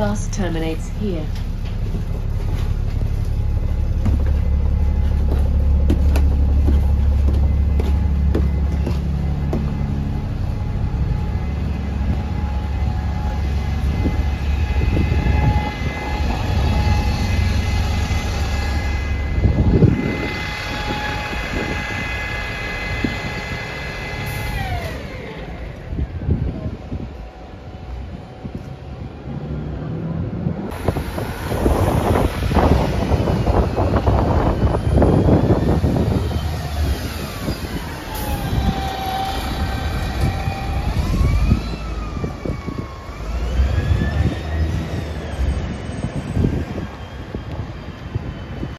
The bus terminates here.